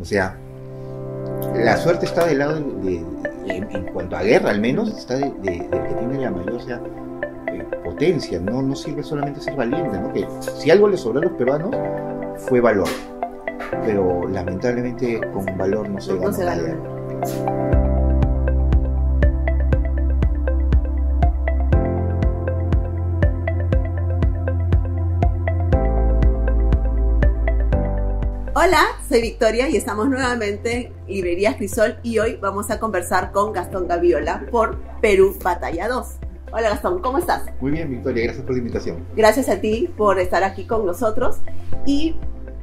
O sea, la suerte está del lado de, en, cuanto a guerra al menos, está del de, que tiene la mayor eh, potencia, ¿no? no sirve solamente ser valiente, ¿no? que si algo le sobró a los peruanos fue valor, pero lamentablemente con valor no se gana nada. Hola, soy Victoria y estamos nuevamente en Librería Crisol y hoy vamos a conversar con Gastón Gaviola por Perú Batalla 2. Hola Gastón, ¿cómo estás? Muy bien Victoria, gracias por la invitación. Gracias a ti por estar aquí con nosotros y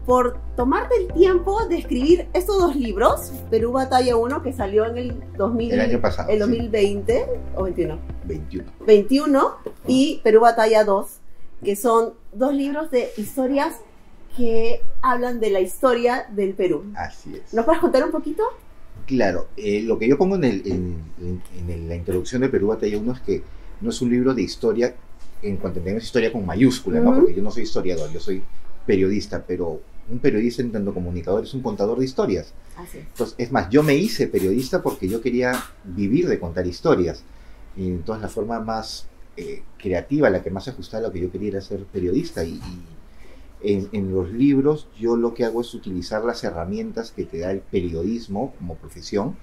por tomarte el tiempo de escribir estos dos libros, Perú Batalla 1 que salió en el 2000, el año pasado, el 2020 o 21. 21. 21 y Perú Batalla 2, que son dos libros de historias que hablan de la historia del Perú. Así es. ¿Nos puedes contar un poquito? Claro, eh, lo que yo pongo en, en, la introducción de Perú Batalla 1 es que no es un libro de historia en cuanto tenemos historia con mayúscula, ¿no? porque yo no soy historiador, yo soy periodista, pero un periodista en tanto comunicador es un contador de historias. Así es. Entonces, es más, yo me hice periodista porque yo quería vivir de contar historias. Y entonces la forma más eh, creativa, la que más se ajustaba a lo que yo quería era ser periodista y en, los libros yo lo que hago es utilizar las herramientas que te da el periodismo como profesión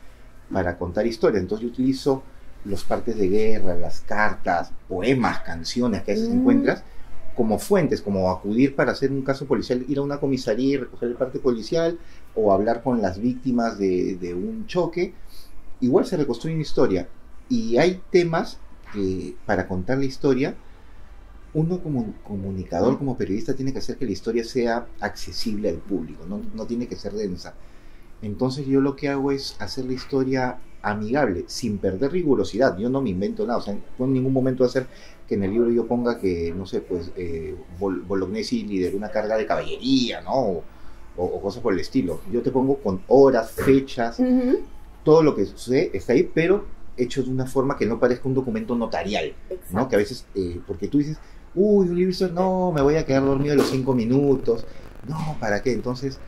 para contar historias. Entonces yo utilizo los partes de guerra, las cartas, poemas, canciones que a veces mm. encuentras como fuentes, como acudir para hacer un caso policial, ir a una comisaría y recoger el parte policial o hablar con las víctimas de, de un choque. Igual se reconstruye una historia y hay temas que para contar la historia uno como comunicador, como periodista, tiene que hacer que la historia sea accesible al público, no, tiene que ser densa. Entonces yo lo que hago es hacer la historia amigable, sin perder rigurosidad. Yo no me invento nada, o sea, no en ningún momento hacer que en el libro yo ponga que, no sé, pues eh, Bolognesi lideró una carga de caballería, ¿no? O, cosas por el estilo. Yo te pongo con horas, fechas, todo lo que sucede está ahí, pero hecho de una forma que no parezca un documento notarial, ¿no? Que a veces, eh, porque tú dices, uy, un libro, no, me voy a quedar dormido en los cinco minutos. No, ¿para qué? Entonces,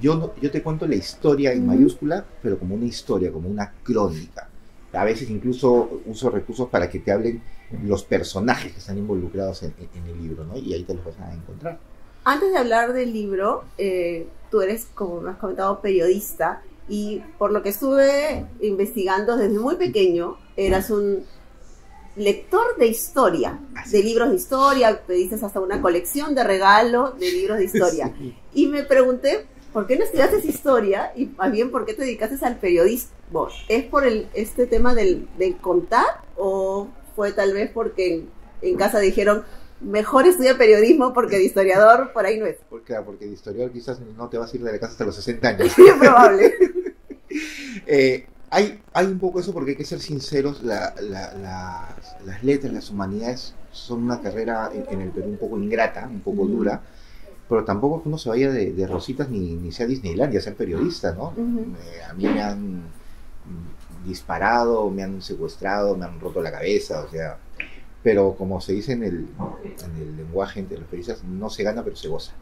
yo, yo te cuento la historia en mayúscula, pero como una historia, como una crónica. A veces incluso uso recursos para que te hablen los personajes que están involucrados en, el libro, ¿no? Y ahí te los vas a encontrar. Antes de hablar del libro, eh, tú eres, como me has comentado, periodista y por lo que estuve investigando desde muy pequeño, eras un lector de historia, de libros de historia, pediste hasta una colección de regalo de libros de historia. Y me pregunté, ¿por qué no estudiaste historia? Y más bien, ¿por qué te dedicaste al periodismo? ¿Es por el, este tema del, contar o fue tal vez porque en, casa dijeron, mejor estudia periodismo porque de historiador por ahí no es? Porque, porque de historiador quizás no te vas a ir de la casa hasta los 60 años. Sí, es probable. eh, hay, hay un poco eso porque hay que ser sinceros, las letras, las humanidades son una carrera en, el Perú un poco ingrata, un poco dura, pero tampoco que uno se vaya de, rositas ni, ni sea Disneylandia, ser periodista, ¿no? Eh, a mí me han disparado, me han secuestrado, me han roto la cabeza, o sea, pero como se dice en el, en el lenguaje entre los periodistas, no se gana pero se goza.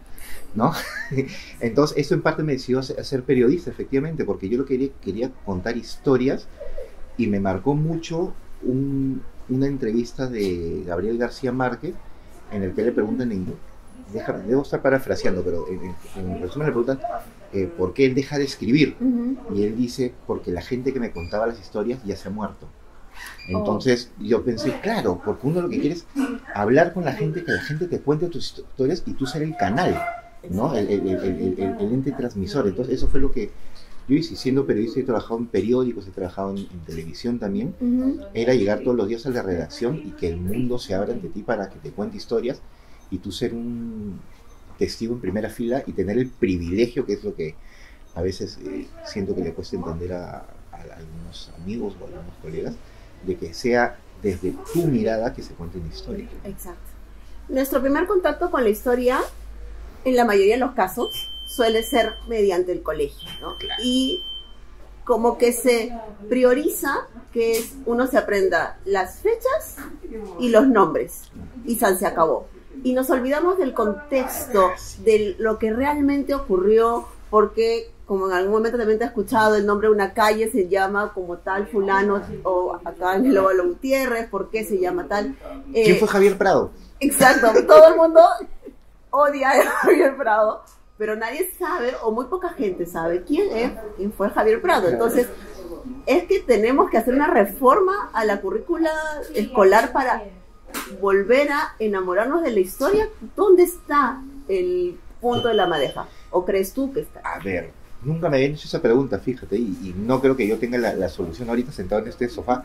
¿No? Entonces, eso en parte me decidió a ser periodista, efectivamente, porque yo lo quería, quería contar historias y me marcó mucho una entrevista de Gabriel García Márquez en el que le preguntan, en, debo estar parafraseando, pero en, resumen le preguntan eh, por qué él deja de escribir. Y él dice, porque la gente que me contaba las historias ya se ha muerto. Entonces yo pensé, claro, porque uno lo que quiere es hablar con la gente, que la gente te cuente tus historias y tú ser el canal. ¿no? El, ente transmisor. Entonces, eso fue lo que yo hice. Siendo periodista, he trabajado en periódicos, he trabajado en, televisión también. Era llegar todos los días a la redacción y que el mundo se abra ante ti para que te cuente historias y tú ser un testigo en primera fila y tener el privilegio, que es lo que a veces eh, siento que le cuesta entender a, a algunos amigos o a algunos colegas, de que sea desde tu mirada que se cuente una historia. Exacto. Nuestro primer contacto con la historia en la mayoría de los casos suele ser mediante el colegio, ¿no? Y como que se prioriza que uno se aprenda las fechas y los nombres y San se acabó. Y nos olvidamos del contexto, de lo que realmente ocurrió, por qué como en algún momento también te he escuchado, el nombre de una calle se llama como tal fulano, o acá en el Óvalo Gutiérrez, ¿por qué se llama tal? Eh, ¿Quién fue Javier Prado? Exacto, todo el mundo odia a Javier Prado, pero nadie sabe, o muy poca gente sabe, quién es, quién fue Javier Prado. Entonces, es que tenemos que hacer una reforma a la currícula escolar para volver a enamorarnos de la historia. ¿Dónde está el punto de la madeja? ¿O crees tú que está? A ver, nunca me habían hecho esa pregunta, fíjate, y, y no creo que yo tenga la, la, solución ahorita sentado en este sofá,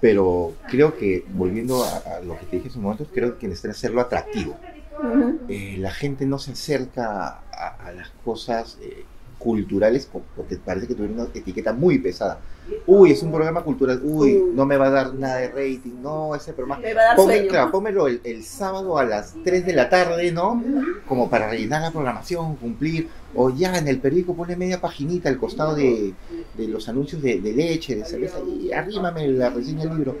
pero creo que, volviendo a, a lo que te dije en su momento, creo que necesita hacerlo atractivo. Uh -huh. eh, la gente no se acerca a, a las cosas eh, culturales porque parece que tuvieron una etiqueta muy pesada. Uy, es un programa cultural, uy, no me va a dar nada de rating, no, ese programa. Me va a dar Ponme, sueño. Claro, pómelo el, el, sábado a las 3 de la tarde, ¿no? Como para rellenar la programación, cumplir. O ya en el periódico pone media paginita al costado de, de los anuncios de, de, leche, de cerveza, y arrímame la reseña del libro.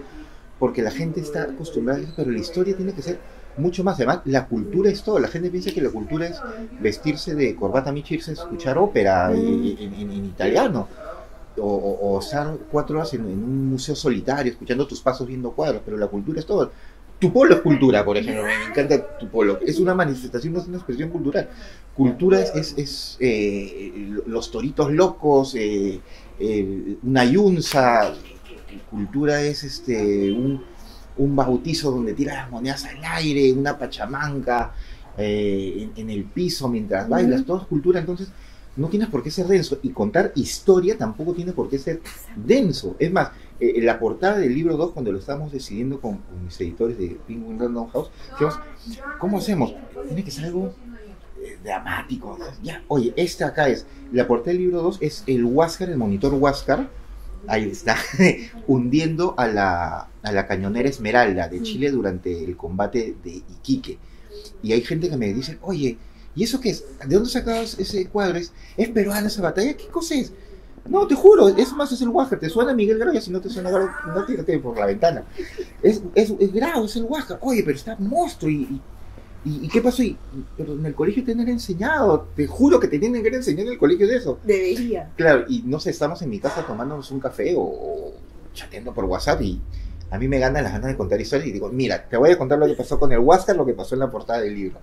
Porque la gente está acostumbrada a eso, pero la historia tiene que ser mucho más. Además, la cultura es todo. La gente piensa que la cultura es vestirse de corbata micha irse escuchar ópera en, en, italiano. O, estar cuatro horas en, en, un museo solitario escuchando tus pasos viendo cuadros, pero la cultura es todo. Tu polo es cultura, por ejemplo, me encanta tu polo. Es una manifestación, no es una expresión cultural. Cultura es, es, es eh, los toritos locos, eh, eh, una yunza. Cultura es este un, un bautizo donde tira las monedas al aire, una pachamanca eh, en, en, el piso mientras bailas, todo es cultura, entonces no tienes por qué ser denso y contar historia tampoco tiene por qué ser denso. Es más, eh, la portada del libro 2, cuando lo estábamos decidiendo con, con mis editores de Penguin Random House, dijimos, ¿cómo hacemos? Tiene que ser algo eh, dramático. Ya, oye, esta acá es, la portada del libro 2 es el Huáscar, el monitor Huáscar, ahí está, hundiendo a la, a la cañonera Esmeralda de Chile durante el combate de Iquique. Y hay gente que me dice, oye, ¿y eso qué es? ¿De dónde sacabas ese cuadro? ¿Es, ¿Es peruana esa batalla? ¿Qué cosa es? No, te juro, es más, es el Huáscar. ¿Te suena Miguel Grau? Si no te suena Grau, no tírate por la ventana. Es, es, es Grau, es el Huáscar. Oye, pero está monstruo y, y ¿Y, qué pasó? Y, pero en el colegio te han enseñado, te juro que te tienen que enseñar en el colegio de eso. Debería. Claro, y no sé, estamos en mi casa tomándonos un café o, o chateando por WhatsApp y a mí me ganan las ganas de contar historias y digo, mira, te voy a contar lo que pasó con el Huáscar, lo que pasó en la portada del libro.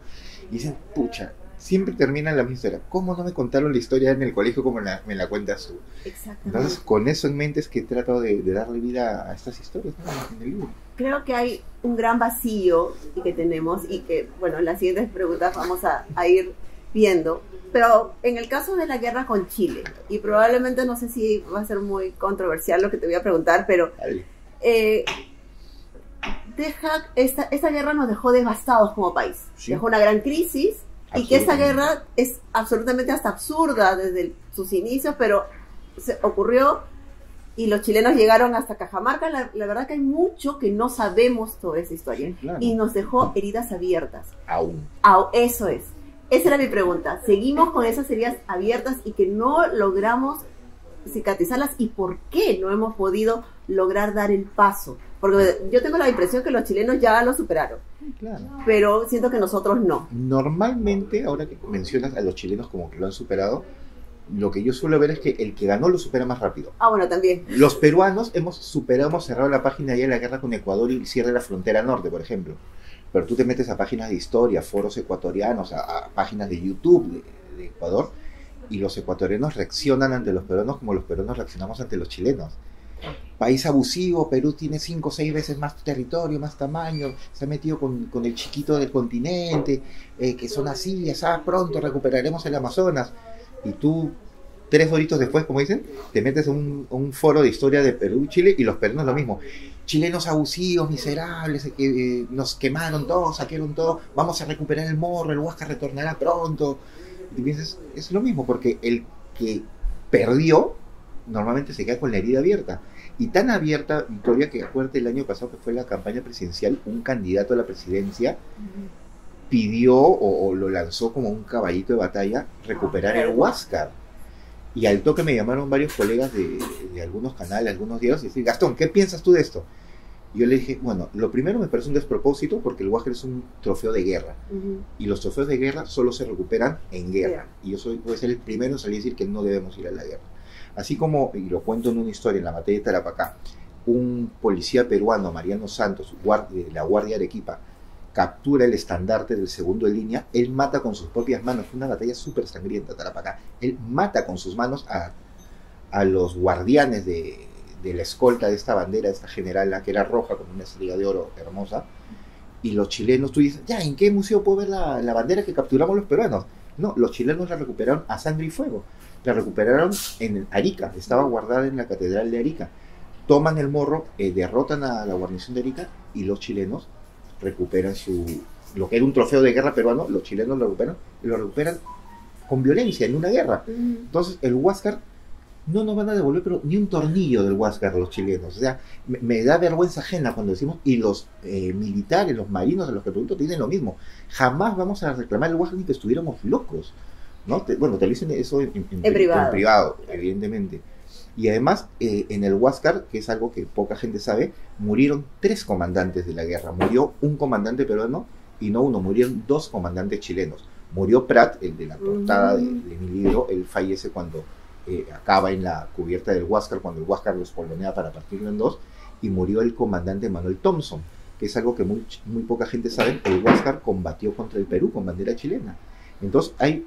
Y dicen, pucha, siempre terminan la misma historia. ¿Cómo no me contaron la historia en el colegio como la, me la cuentas tú? Exactamente. Entonces, con eso en mente es que trato de, de darle vida a estas historias ¿no? en el libro. Creo que hay un gran vacío que tenemos y que, bueno, en las siguientes preguntas vamos a, a ir viendo. Pero en el caso de la guerra con Chile, y probablemente no sé si va a ser muy controversial lo que te voy a preguntar, pero eh, deja, esta, esta guerra nos dejó devastados como país. Sí. Dejó una gran crisis y que esa guerra es absolutamente hasta absurda desde sus inicios, pero se ocurrió y los chilenos llegaron hasta Cajamarca. La, la verdad que hay mucho que no sabemos toda esa historia sí, claro. y nos dejó heridas abiertas. Aún. Aún. Eso es. Esa era mi pregunta. Seguimos con esas heridas abiertas y que no logramos cicatrizarlas y por qué no hemos podido lograr dar el paso. Porque yo tengo la impresión que los chilenos ya lo superaron. Claro. Pero siento que nosotros no. Normalmente, ahora que mencionas a los chilenos como que lo han superado, lo que yo suelo ver es que el que ganó lo supera más rápido. Ah, bueno, también. Los peruanos hemos superado, hemos cerrado la página ya de la guerra con Ecuador y cierre la frontera norte, por ejemplo. Pero tú te metes a páginas de historia, foros ecuatorianos, a, a páginas de YouTube de, de Ecuador, y los ecuatorianos reaccionan ante los peruanos como los peruanos reaccionamos ante los chilenos país abusivo, Perú tiene cinco o seis veces más territorio, más tamaño, se ha metido con, con el chiquito del continente, eh, que son así, ya pronto recuperaremos el Amazonas. Y tú, tres horitos después, como dicen, te metes a un, un, foro de historia de Perú Chile y los peruanos lo mismo. Chilenos abusivos, miserables, que eh, nos quemaron todo, saquearon todo, vamos a recuperar el morro, el Huasca retornará pronto. Y piensas, es lo mismo, porque el que perdió normalmente se queda con la herida abierta. Y tan abierta, Victoria, que acuérdate el año pasado que fue la campaña presidencial, un candidato a la presidencia pidió o, o lo lanzó como un caballito de batalla recuperar el Huáscar. Y al toque me llamaron varios colegas de, de algunos canales, algunos diarios, y decir, Gastón, ¿qué piensas tú de esto? Yo le dije, bueno, lo primero me parece un despropósito porque el Huáscar es un trofeo de guerra. Y los trofeos de guerra solo se recuperan en guerra. Y yo soy, voy a ser el primero en salir a decir que no debemos ir a la guerra. Así como, y lo cuento en una historia en la materia de Tarapacá, un policía peruano, Mariano Santos, de la Guardia Arequipa, captura el estandarte del segundo de línea, él mata con sus propias manos, fue una batalla súper sangrienta Tarapacá, él mata con sus manos a, a los guardianes de, de la escolta de esta bandera, de esta generala, que era roja con una estrella de oro hermosa, y los chilenos, tú dices, ya, ¿en qué museo puedo ver la, la bandera que capturamos los peruanos? No, los chilenos la recuperaron a sangre y fuego, la recuperaron en Arica, estaba guardada en la catedral de Arica. Toman el morro, eh, derrotan a la guarnición de Arica y los chilenos recuperan su, lo que era un trofeo de guerra peruano, los chilenos lo recuperan y lo recuperan con violencia en una guerra. Entonces, el Huáscar no nos van a devolver pero ni un tornillo del Huáscar los chilenos. O sea, me, me da vergüenza ajena cuando decimos, y los eh, militares, los marinos a los que pregunto, dicen lo mismo. Jamás vamos a reclamar el Huáscar ni que estuviéramos locos. ¿No? Te- bueno, te lo dicen eso en, en- en- privado. en privado, evidentemente. Y además, eh, en el Huáscar, que es algo que poca gente sabe, murieron tres comandantes de la guerra. Murió un comandante peruano y no uno, murieron dos comandantes chilenos. Murió Prat, el de la portada de, de mi libro, él fallece cuando eh, acaba en la cubierta del Huáscar, cuando el Huáscar lo espolonea para partirlo en dos, y murió el comandante Manuel Thompson, que es algo que muy, muy poca gente sabe, el Huáscar combatió contra el Perú con bandera chilena. Entonces, hay,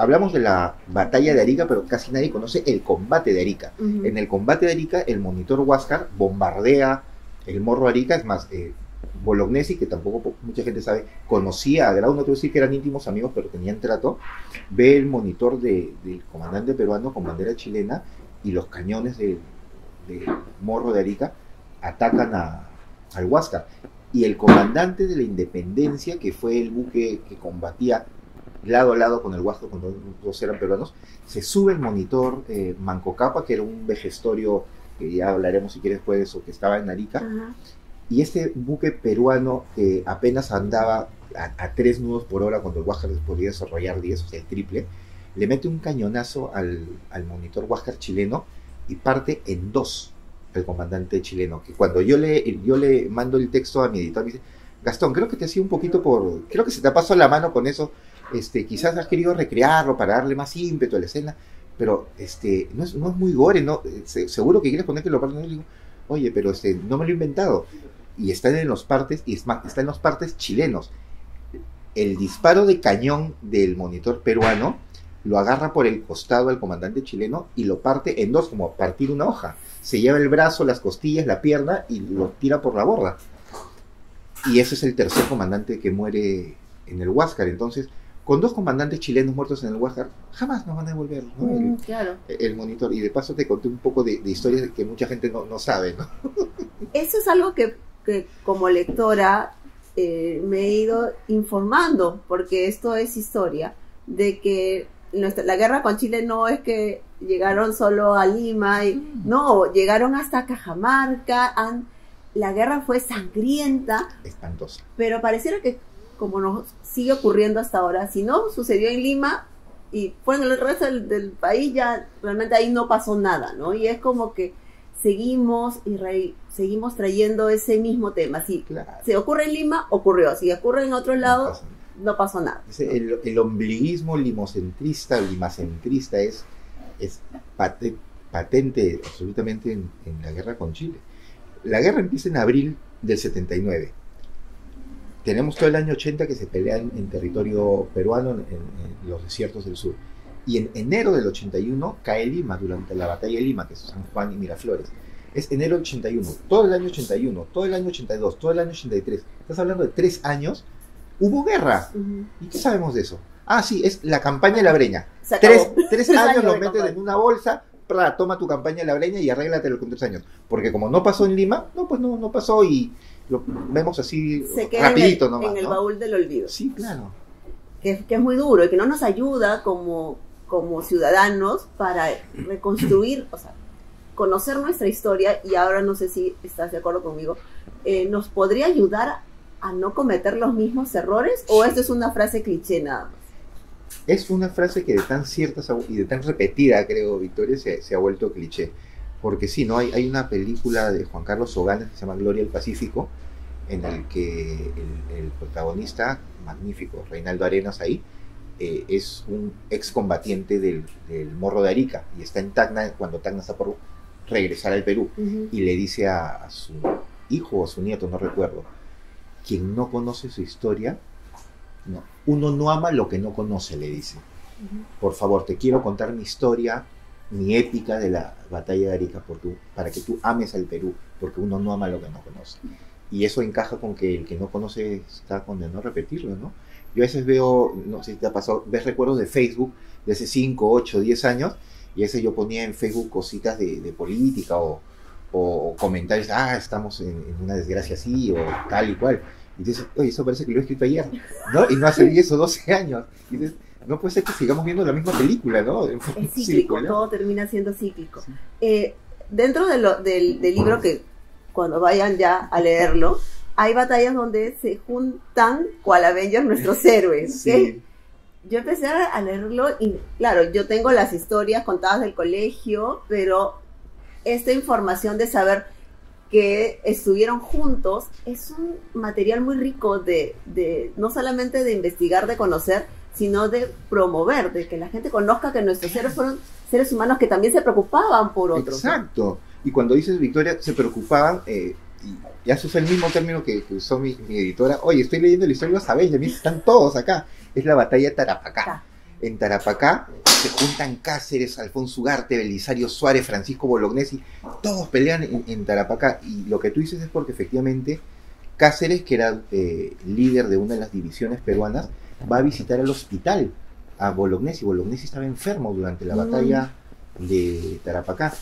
hablamos de la batalla de Arica, pero casi nadie conoce el combate de Arica. En el combate de Arica, el monitor Huáscar bombardea el morro Arica, es más, eh, Bolognesi, que tampoco po- mucha gente sabe, conocía a Grau, no te voy a decir que eran íntimos amigos, pero tenían trato, ve el monitor de- del comandante peruano con bandera chilena y los cañones del del morro de Arica atacan a, al Huáscar. Y el comandante de la Independencia, que fue el buque que combatía lado a lado con el Huáscar, cuando los dos eran peruanos, se sube el monitor eh, Manco Capa, que era un vejestorio, que ya hablaremos si quieres después de eso, que estaba en Arica, y este buque peruano que apenas andaba a, a tres nudos por hora cuando el Huáscar podía desarrollar 10, o sea, el triple, le mete un cañonazo al, al monitor Huáscar chileno y parte en dos el comandante chileno. Que cuando yo le, yo le mando el texto a mi editor, me dice, Gastón, creo que te ha sido un poquito por... Creo que se te pasado la mano con eso. Este, quizás has querido recrearlo para darle más ímpetu a la escena, pero este, no, es, no es muy gore, ¿no? Eh, se- seguro que quieres poner que lo parten. Y digo, oye, pero este, no me lo he inventado. Y está en los partes, está en los partes chilenos. El disparo de cañón del monitor peruano lo agarra por el costado al comandante chileno y lo parte en dos, como partir una hoja. Se lleva el brazo, las costillas, la pierna y lo tira por la borda. Y ese es el tercer comandante que muere en el Huáscar. Entonces, con dos comandantes chilenos muertos en el Huáscar, jamás nos van a devolver ¿no? el, Mm, claro. el monitor. Y de paso te conté un poco de, de historias que mucha gente no, no sabe. ¿no? Eso es algo que, que como lectora eh, me he ido informando, porque esto es historia, de que nuestra, la guerra con Chile no es que llegaron solo a Lima, y, no, llegaron hasta Cajamarca, han- la guerra fue sangrienta, Espantosa. pero pareciera que como nos sigue ocurriendo hasta ahora, si no sucedió en Lima y fue en el resto del, del país, ya realmente ahí no pasó nada, ¿no? Y es como que seguimos y re- seguimos trayendo ese mismo tema. Si Claro. se ocurre en Lima, ocurrió. Si ocurre en otro No lado, nada. no pasó nada. El, el ombliguismo limocentrista, limacentrista es, es pate- patente absolutamente en, en la guerra con Chile. La guerra empieza en abril del 79. Tenemos todo el año 80 que se pelean en territorio peruano, en, en- en los desiertos del sur. Y en enero del 81 cae Lima durante la batalla de Lima, que es San Juan y Miraflores. Es enero del 81, todo el año 81, todo el año 82, todo el año 83. Estás hablando de tres años. Hubo guerra. Ujú. ¿Y qué sabemos de eso? Ah, sí, es la campaña de la breña. Tres, tres años lo campaña. en una bolsa, pra, toma tu campaña de la breña y arréglatelo con tres años. Porque como no pasó en Lima, no, pues no, no pasó y lo vemos así Se queda rapidito en el, nomás. en el ¿no? baúl del olvido. Sí, claro. que, que es muy duro y que no nos ayuda como, como ciudadanos para reconstruir, o sea, conocer nuestra historia y ahora no sé si estás de acuerdo conmigo, eh, ¿nos podría ayudar a no cometer los mismos errores o esto es una frase cliché nada más? Es una frase que de tan cierta y de tan repetida, creo, Victoria, se, se ha vuelto cliché. Porque sí, ¿no? Hay, hay una película de Juan Carlos Soganes que se llama Gloria del Pacífico, en el que el, el protagonista, magnífico, Reinaldo Arenas ahí, eh, es un excombatiente del, del Morro de Arica y está en Tacna cuando Tacna está por regresar al Perú y le dice a, a su hijo o a su nieto, no recuerdo, quien no conoce su historia, no, uno no ama lo que no conoce, le dice. Por favor, te quiero contar mi historia, mi épica de la batalla de Arica, por para que tú ames al Perú, porque uno no ama lo que no conoce. Y eso encaja con que el que no conoce está condenado a repetirlo, ¿no? Yo a veces veo, no sé si te ha pasado, ves recuerdos de Facebook de hace 5, 8, 10 años, y a veces yo ponía en Facebook cositas de, de política o, o comentarios, ah, estamos en, en una desgracia así, o tal y cual. Y dices, oye, eso parece que lo he escrito ayer, ¿no? Y no hace 10 o 12 años. Y dices, no puede ser que sigamos viendo la misma película, ¿no? Es cíclico, todo termina siendo cíclico. Sí. Eh, dentro de lo- del, del libro que cuando vayan ya a leerlo, hay batallas donde se juntan cual Avengers nuestros héroes. ¿ok? Sí, Yo empecé a a leerlo y claro, yo tengo las historias contadas del colegio, pero esta información de saber que estuvieron juntos es un material muy rico de, de no solamente de investigar, de conocer, sino de promover, de que la gente conozca que nuestros héroes fueron seres humanos que también se preocupaban por otros. Exacto. Y cuando dices Victoria, se preocupaban, eh, y ya se usa el mismo término que, que usó mi, mi editora. Oye, estoy leyendo la historia de los Avengers, están todos acá. Es la batalla de Tarapacá. Acá. En Tarapacá se juntan Cáceres, Alfonso Ugarte, Belisario Suárez, Francisco Bolognesi, todos pelean en, en Tarapacá. Y lo que tú dices es porque efectivamente Cáceres, que era eh, líder de una de las divisiones peruanas, va a visitar al hospital a Bolognesi. Bolognesi estaba enfermo durante la batalla de Tarapacá.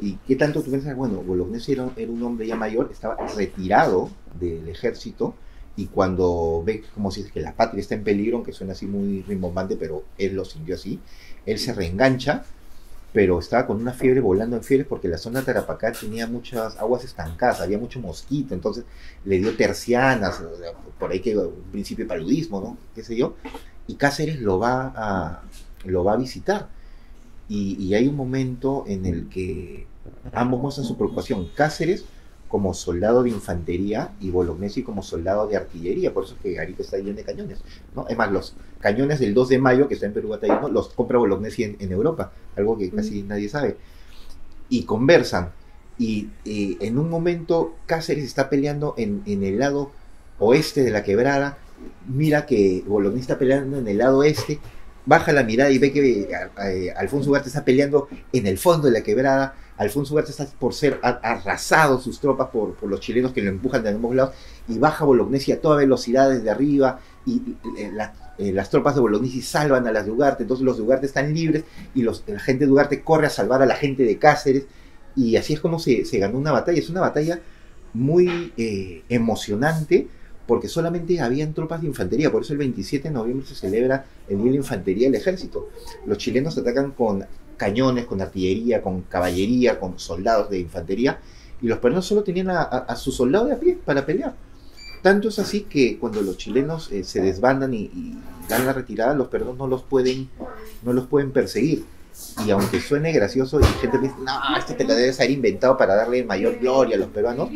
¿Y qué tanto tú piensas? Bueno, Bolognesi era, era un hombre ya mayor, estaba retirado del ejército y cuando ve como si es que la patria está en peligro, aunque suena así muy rimbombante, pero él lo sintió así, él se reengancha, pero estaba con una fiebre volando en fiebre porque la zona de Tarapacá tenía muchas aguas estancadas, había mucho mosquito, entonces le dio tercianas, por ahí que un principio de paludismo, ¿no? qué sé yo, y Cáceres lo va a, lo va a visitar. Y, y hay un momento en el que ambos muestran su preocupación. Cáceres como soldado de infantería y Bolognesi como soldado de artillería, por eso es que Arica está lleno de cañones. ¿no? Es más, los cañones del 2 de mayo que está en Perú batallando los compra Bolognesi en, en Europa, algo que casi nadie sabe. Y conversan. Y eh, en un momento Cáceres está peleando en, en el lado oeste de la quebrada, mira que Bolognesi está peleando en el lado este, baja la mirada y ve que eh, eh, Alfonso Ugarte está peleando en el fondo de la quebrada. Alfonso Ugarte está por ser arrasado sus tropas por, los chilenos que lo empujan de ambos lados y baja Bolognesi a toda velocidad desde arriba y, eh, eh, las tropas de Bolognesi salvan a las de Ugarte, entonces los de Ugarte están libres y la gente de Ugarte corre a salvar a la gente de Cáceres y así es como se, se ganó una batalla. Es una batalla muy eh, emocionante porque solamente habían tropas de infantería, por eso el 27 de noviembre se celebra el Día de la Infantería del Ejército. Los chilenos atacan con cañones, con artillería, con caballería, con soldados de infantería, y los peruanos solo tenían a, a, a sus soldados de a pie para pelear. Tanto es así que cuando los chilenos eh, se desbandan y, dan la retirada, los peruanos no los pueden, no los pueden perseguir. Y aunque suene gracioso y gente dice, no, esto te lo debes haber inventado para darle mayor gloria a los peruanos,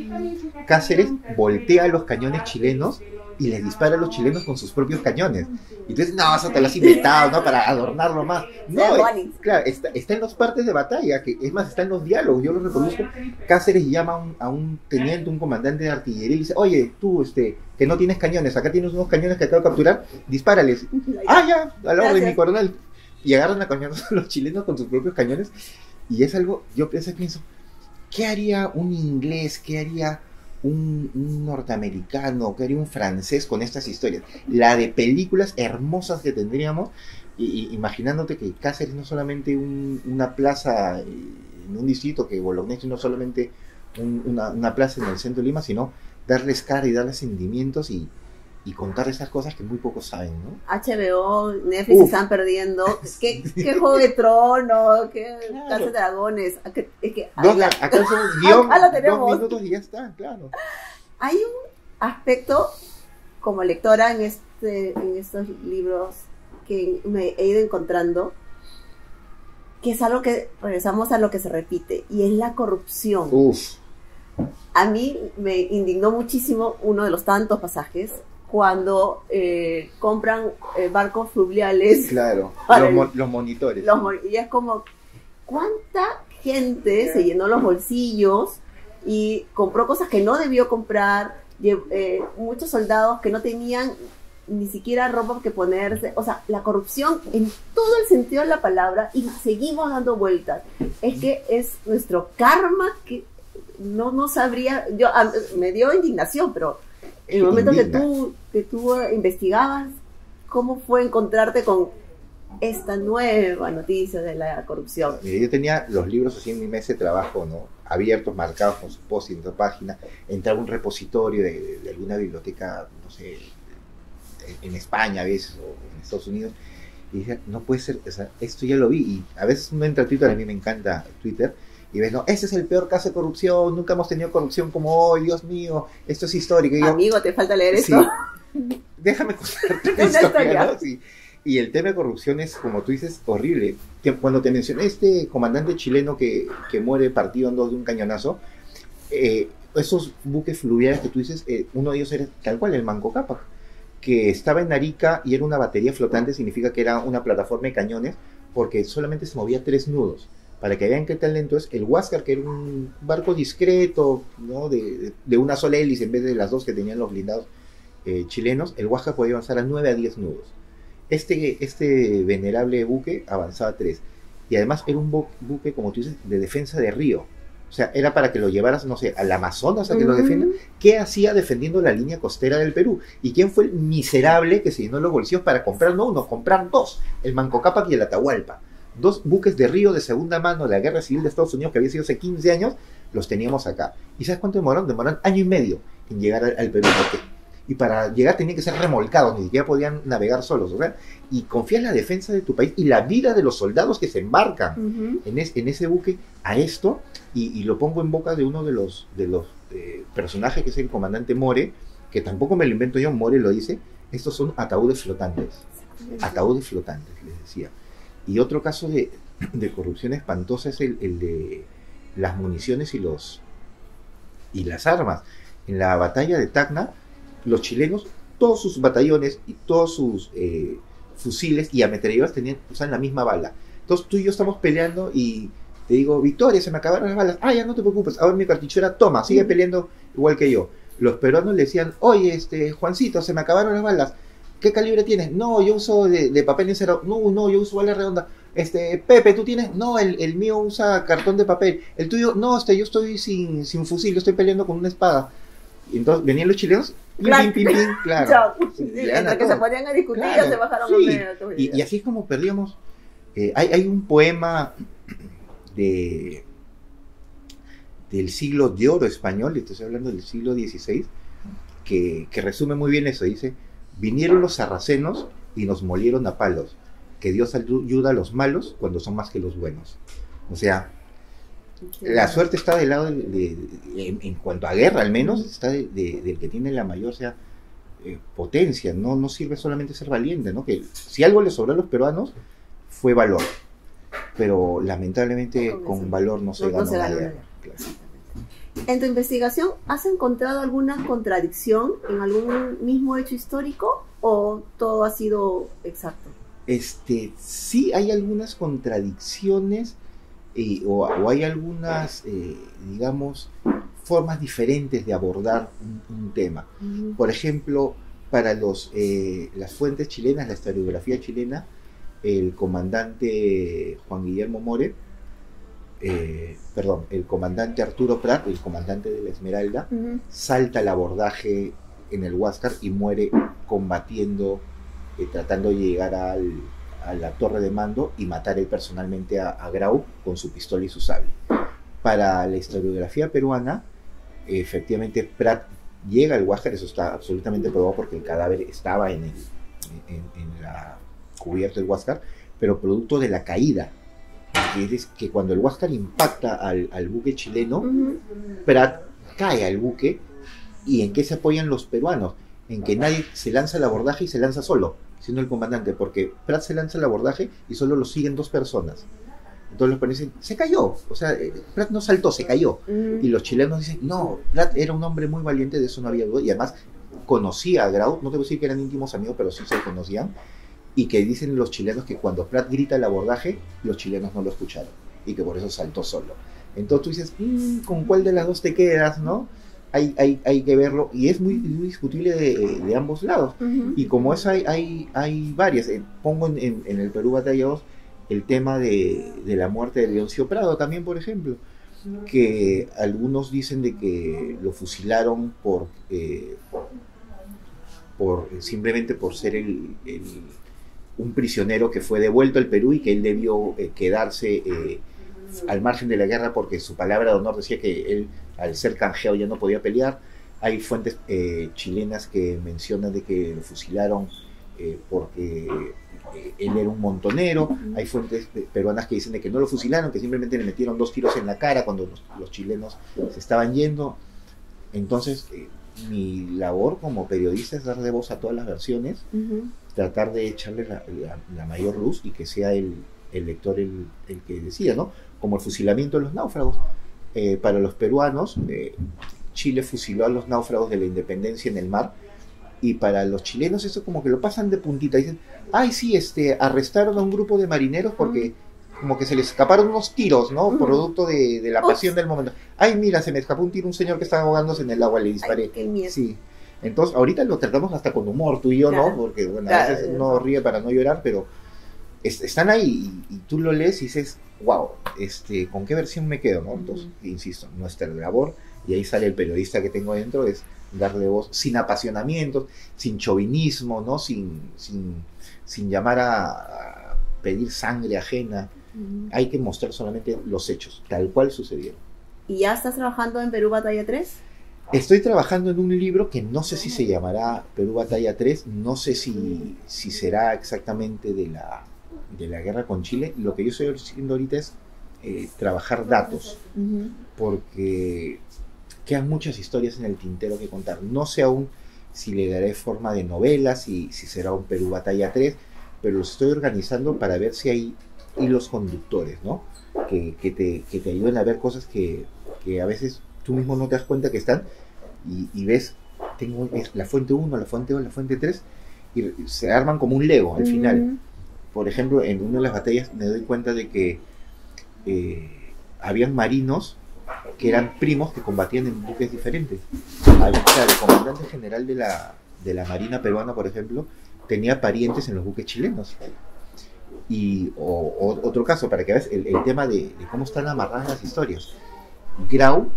Cáceres voltea los cañones chilenos y les dispara a los chilenos con sus propios cañones. Y entonces, no, eso te lo has inventado, ¿no? Para adornarlo más. No, Bonnie. claro, está, está en las partes de batalla, que es más, está en los diálogos, yo lo reproduzco. Cáceres llama a un, a un teniente, un comandante de artillería y dice, oye, tú, este, que no tienes cañones, acá tienes unos cañones que acabo de capturar, dispárales. Ah, ya, a la orden, mi coronel. Y agarran a cañones a los chilenos con sus propios cañones. Y es algo, yo pienso, pienso, ¿qué haría un inglés? ¿Qué haría un, un norteamericano? ¿Qué haría un francés con estas historias? La de películas hermosas que tendríamos. Y, imaginándote que Cáceres no solamente un- una plaza eh, en un distrito, que Bolognesi no solamente un- una, una plaza en el centro de Lima, sino darles cara y darles sentimientos y, y contar esas cosas que muy pocos saben, ¿no? HBO, Netflix Uf. están perdiendo. ¿Qué, qué Juego de Tronos? ¿Qué Claro. Casa de Dragones? ¿A qué- Es que Dos- acá guion, Acá lo tenemos. dos minutos y ya está, claro. hay un aspecto como lectora en, este, en estos libros que me he ido encontrando que es algo que regresamos a lo que se repite, y es la corrupción. Uf, A mí me indignó muchísimo uno de los tantos pasajes cuando eh, compran eh, barcos fluviales claro. Los, el- mo- los monitores. los y es como, ¿cuánta gente se llenó los bolsillos y compró cosas que no debió comprar? Eh, muchos soldados que no tenían ni siquiera ropa que ponerse. O sea, la corrupción en todo el sentido de la palabra y seguimos dando vueltas. Es que es nuestro karma que no, no sabría. Yo a- Me dio indignación, pero el momento que tú, que tú investigabas, ¿cómo fue encontrarte con esta nueva noticia de la corrupción? Mira, yo tenía los libros así en mi mesa de trabajo, ¿no? Abiertos, marcados con su post en otra página. Entraba a un repositorio de, de- de alguna biblioteca, no sé, en, en España a veces, o en Estados Unidos. Y dije, no puede ser, o sea, esto ya lo vi. Y a veces uno entra a Twitter, a mí me encanta Twitter, y ves, no, ese es el peor caso de corrupción, nunca hemos tenido corrupción como hoy, Dios mío, esto es histórico. Y yo, Amigo, te falta leer Sí. esto. déjame contarte Una historia, historia. ¿no? Sí. Y el tema de corrupción es, como tú dices, horrible. Cuando te mencioné este comandante chileno que, que muere partido en dos de un cañonazo, eh, esos buques fluviales que tú dices, eh, uno de ellos era tal cual, el Manco Cápac, que estaba en Arica y era una batería flotante, significa que era una plataforma de cañones, porque solamente se movía tres nudos. Para que vean qué tan lento es, el Huáscar, que era un barco discreto, ¿no? de, de una sola hélice en vez de las dos que tenían los blindados eh, chilenos, el Huáscar podía avanzar a 9 a 10 nudos. Este, este venerable buque avanzaba a 3. Y además era un bu- buque, como tú dices, de defensa de río. O sea, era para que lo llevaras, no sé, al Amazonas a que lo Ujú. defienda. ¿Qué hacía defendiendo la línea costera del Perú? ¿Y quién fue el miserable que se llenó los bolsillos para comprar no uno, comprar dos? El Manco Cápac y el Atahualpa. Dos buques de río de segunda mano de la Guerra Civil de Estados Unidos que había sido hace 15 años, los teníamos acá. ¿Y sabes cuánto demoraron? Demoraron año y medio en llegar al, al Perú. porque- y para llegar tenían que ser remolcados, ni siquiera podían navegar solos. Sea, y confía en la defensa de tu país y la vida de los soldados que se embarcan Ujú. en, es- en ese buque a esto, y, y lo pongo en boca de uno de los, de los eh, personajes que es el comandante More, que tampoco me lo invento yo, More lo dice, estos son ataúdes flotantes, ataúdes flotantes, les decía. Y otro caso de, de corrupción espantosa es el, el de las municiones y los y las armas. En la batalla de Tacna, los chilenos, todos sus batallones y todos sus eh, fusiles y ametralladoras tenían, usan la misma bala. Entonces tú y yo estamos peleando y te digo, Victoria, se me acabaron las balas. Ah, ya no te preocupes, ahora mi cartuchera, toma, sigue peleando igual que yo. Los peruanos le decían, oye, este, Juancito, se me acabaron las balas. ¿Qué calibre tienes? No, yo uso de, de papel encerado. No, no, yo uso bala redonda. Este, Pepe, ¿tú tienes? No, el, el mío usa cartón de papel. El tuyo, no, este, yo estoy sin, sin fusil, yo estoy peleando con una espada. Y entonces venían los chilenos, Claro. pim, pim, claro. Sí, entre que se ponían a discutir Claro, ya se bajaron sí. los. Y, y así es como perdíamos. eh, hay, hay un poema de del siglo de oro español, estoy hablando del siglo XVI, que, que resume muy bien eso. Dice, vinieron los sarracenos y nos molieron a palos, que Dios ayuda a los malos cuando son más que los buenos. O sea, la suerte está del lado de, de- de- en, cuanto a guerra al menos está de- de- del que tiene la mayor o sea, eh, potencia no no sirve solamente ser valiente no que si algo le sobró a los peruanos fue valor pero lamentablemente Con valor no se No- no ganó se una guerra. Claro. En tu investigación, ¿has encontrado alguna contradicción en algún mismo hecho histórico o todo ha sido exacto? este sí hay algunas contradicciones eh, o, o hay algunas eh, digamos formas diferentes de abordar un- un tema Por ejemplo, para los, eh, las fuentes chilenas, la historiografía chilena, el comandante Juan Guillermo More, eh, perdón, el comandante Arturo Prat, el comandante de la Esmeralda, salta al abordaje en el Huáscar y muere combatiendo, eh, tratando de llegar al- a la torre de mando y matar él personalmente a, a Grau con su pistola y su sable. Para la historiografía peruana, efectivamente Prat llega al Huáscar, eso está absolutamente probado porque el cadáver estaba en, el, en, en la cubierta del Huáscar, pero producto de la caída. Que es que cuando el Huáscar impacta al, al buque chileno, Ujú. Prat cae al buque y en qué se apoyan los peruanos, en que nadie se lanza al abordaje y se lanza solo, siendo el comandante, porque Prat se lanza al abordaje y solo lo siguen dos personas. Entonces los peruanos dicen, se cayó. O sea, eh, Prat no saltó, se cayó. Ujú. Y los chilenos dicen, no, Prat era un hombre muy valiente, de eso no había duda. Y además conocía a Grau, no te voy a decir que eran íntimos amigos, pero sí se conocían. Y que dicen los chilenos que cuando Prat grita el abordaje, los chilenos no lo escucharon. Y que por eso saltó solo. Entonces tú dices, "Mm, ¿con cuál de las dos te quedas, no? Hay, hay, hay que verlo. Y es muy, muy discutible de, de ambos lados. Y como es, hay, hay, hay varias. Eh, Pongo en, en- en el Perú Batalla 2 el tema de, de la muerte de Leoncio Prado también, por ejemplo, que algunos dicen de que lo fusilaron por, eh, por simplemente por ser el, el- un prisionero que fue devuelto al Perú y que él debió eh, quedarse eh, al margen de la guerra porque su palabra de honor decía que él al ser canjeado ya no podía pelear. Hay fuentes eh, chilenas que mencionan de que lo fusilaron porque él era un montonero. Hay fuentes peruanas que dicen de que no lo fusilaron, que simplemente le metieron dos tiros en la cara cuando los, los chilenos se estaban yendo. Entonces, mi labor como periodista es darle voz a todas las versiones, tratar de echarle la, la- la mayor luz y que sea el, el lector el, el que decida, ¿no? Como el fusilamiento de los náufragos. Eh, para los peruanos, eh, Chile fusiló a los náufragos de la independencia en el mar y para los chilenos eso como que lo pasan de puntita. Dicen, ay, sí, este, arrestaron a un grupo de marineros porque como que se les escaparon unos tiros, ¿no? Producto de, de la pasión del momento. Ay, mira, se me escapó un tiro, un señor que estaba ahogándose en el agua, le disparé. Ay, qué miedo. Sí. Entonces, ahorita lo tratamos hasta con humor, tú y yo, Claro. ¿no? Porque, bueno, a veces uno ríe para no llorar, pero es- están ahí y, y tú lo lees y dices, wow, este, ¿con qué versión me quedo, no? Entonces, insisto, nuestra labor, y ahí sale el periodista que tengo dentro, es darle voz sin apasionamientos, sin chauvinismo, ¿no? Sin, sin, sin llamar a, a pedir sangre ajena. Hay que mostrar solamente los hechos, tal cual sucedieron. ¿Y ya estás trabajando en Perú Batalla 3? Estoy trabajando en un libro que no sé si se llamará Perú Batalla 3, no sé si, si será exactamente de la, de la guerra con Chile. Lo que yo estoy haciendo ahorita es eh, trabajar datos, porque quedan muchas historias en el tintero que contar. No sé aún si le daré forma de novela, si, si será un Perú Batalla 3, pero los estoy organizando para ver si hay hilos conductores, ¿no? Que, que te, que te ayuden a ver cosas que, que a veces tú mismo no te das cuenta que están y, y ves, tengo la fuente 1, la fuente 2, la fuente 3 y se arman como un Lego al final. Ujú. Por ejemplo, en una de las batallas me doy cuenta de que eh, habían marinos que eran primos que combatían en buques diferentes. Sea, el comandante general de la, de la Marina peruana, por ejemplo, tenía parientes en los buques chilenos. Y o- o- otro caso, para que veas el, el tema de, de cómo están amarradas las historias. Grau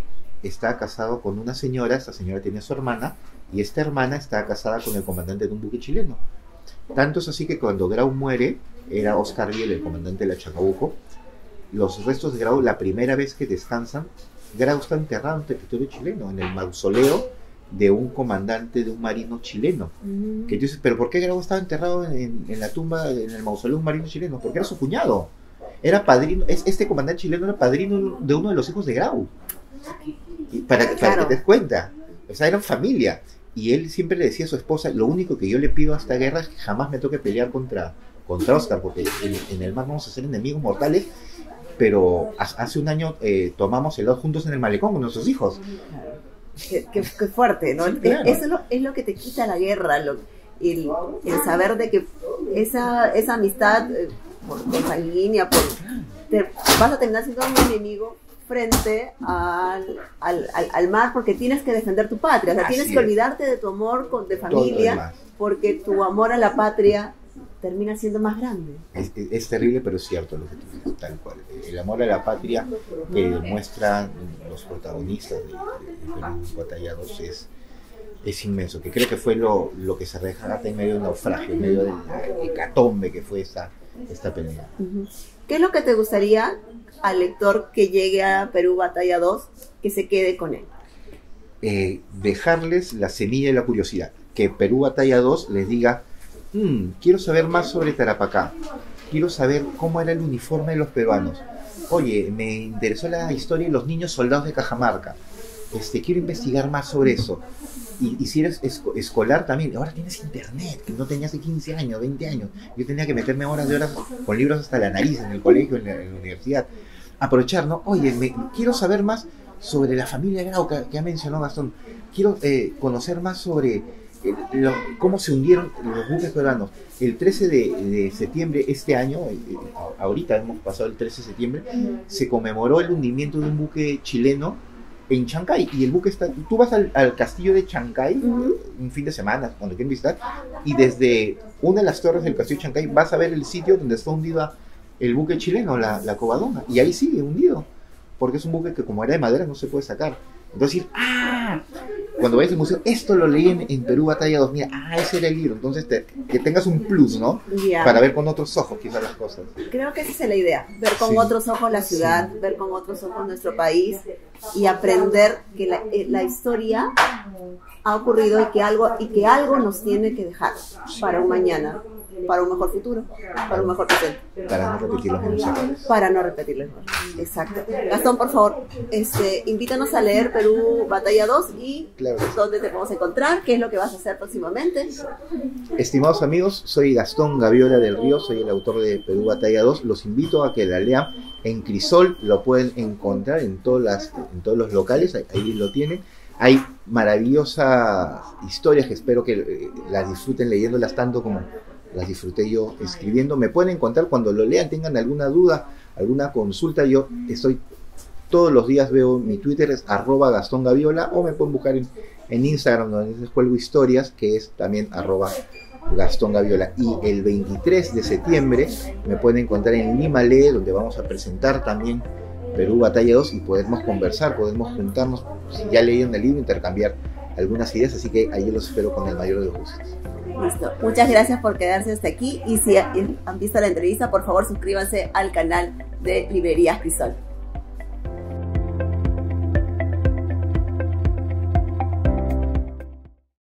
está casado con una señora, esta señora tiene a su hermana, y esta hermana está casada con el comandante de un buque chileno. Tanto es así que cuando Grau muere, era Oscar Biel, el comandante de la Chacabuco, los restos de Grau, la primera vez que descansan, Grau está enterrado en territorio chileno, en el mausoleo de un comandante de un marino chileno. Ujú. Que dices, pero ¿por qué Grau estaba enterrado en, en la tumba, en el mausoleo de un marino chileno? Porque era su cuñado. Era padrino, es, este comandante chileno era padrino de uno de los hijos de Grau. Y para, que te des cuenta. O sea, eran familia. Y él siempre le decía a su esposa, lo único que yo le pido a esta guerra es que jamás me toque pelear contra, contra Oscar, porque en, en el mar vamos a ser enemigos mortales. Pero ha- hace un año eh, tomamos helado juntos en el malecón con nuestros hijos. Qué, qué- qué fuerte, ¿no? Sí, claro. Eso es lo, es lo que te quita la guerra, lo- el, el saber de que esa, esa amistad eh, por, consanguínea, por, te- vas a terminar siendo un enemigo frente al, al, al- al mar porque tienes que defender tu patria, o sea, Así tienes que es. olvidarte de tu amor con, de familia porque tu amor a la patria termina siendo más grande. Es, es- es terrible, pero es cierto lo que tú dices, tal cual. El amor a la patria que demuestran los protagonistas de, de, de Perú Batalla 2 es, es inmenso, que creo que fue lo, lo que se rescata en medio del naufragio, en medio del hecatombe que fue esta, esta pelea. ¿Qué es lo que te gustaría al lector que llegue a Perú Batalla 2 que se quede con él? Eh, dejarles la semilla de la curiosidad, que Perú Batalla 2 les diga, "Mm, quiero saber más sobre Tarapacá, quiero saber cómo era el uniforme de los peruanos. Oye, me interesó la historia de los niños soldados de Cajamarca. este, quiero investigar más sobre eso. Y, y si eres esco- escolar también, ahora tienes internet, que no tenía hace 15 años, 20 años. Yo tenía que meterme horas de horas con libros hasta la nariz en el colegio, en la, en la universidad. Aprovechar, ¿no? Oye, me, quiero saber más sobre la familia Grau que, que ha mencionado Gastón. Quiero eh, conocer más sobre lo- cómo se hundieron los buques peruanos. El 13 de, de septiembre este año, eh, eh, ahorita hemos pasado el 13 de septiembre, se conmemoró el hundimiento de un buque chileno en Chancay. Y el buque está. Tú vas al, al castillo de Chancay Ujú. un fin de semana, cuando quieran visitar, y desde una de las torres del castillo de Chancay vas a ver el sitio donde está hundida el buque chileno, la, la Covadonga. Y ahí sigue hundido. Porque es un buque que, como era de madera, no se puede sacar. Entonces, ¡ah! Cuando vayas al museo, esto lo leí en, en Perú Batalla 2. Mira, ¡ah! Ese era el libro. Entonces, te- que tengas un plus, ¿no? Ya. Para ver con otros ojos, quizás las cosas. Creo que esa es la idea, ver con Sí. otros ojos la ciudad, ver con otros ojos nuestro país y aprender que la, eh, la historia ha ocurrido y que algo y que algo nos tiene que dejar para un mañana, para un mejor futuro, para un mejor presente, Para no repetir los mismos errores. para no repetir los errores. Exacto. Gastón, por favor, este, invítanos a leer Perú Batalla 2 y Claro dónde te podemos encontrar, qué es lo que vas a hacer próximamente. Estimados amigos, soy Gastón Gaviola del Río, soy el autor de Perú Batalla 2. Los invito a que la lean en Crisol, lo pueden encontrar en, todas las, en todos los locales, ahí, ahí lo tienen. Hay maravillosas historias que espero que eh, las disfruten leyéndolas tanto como las disfruté yo escribiendo. Me pueden encontrar cuando lo lean, tengan alguna duda, alguna consulta. Yo estoy todos los días, veo mi Twitter, es arroba Gastón Gaviola, o me pueden buscar en, en Instagram, donde cuelgo historias, que es también arroba Gastón Gaviola. Y el 23 de septiembre me pueden encontrar en Lima Lee, donde vamos a presentar también Perú Batalla 2 y podemos conversar, podemos juntarnos, si ya leyeron el libro, intercambiar algunas ideas, así que ahí los espero con el mayor de los gustos. Listo. Muchas gracias por quedarse hasta aquí y si han visto la entrevista, por favor suscríbanse al canal de Librerías Crisol.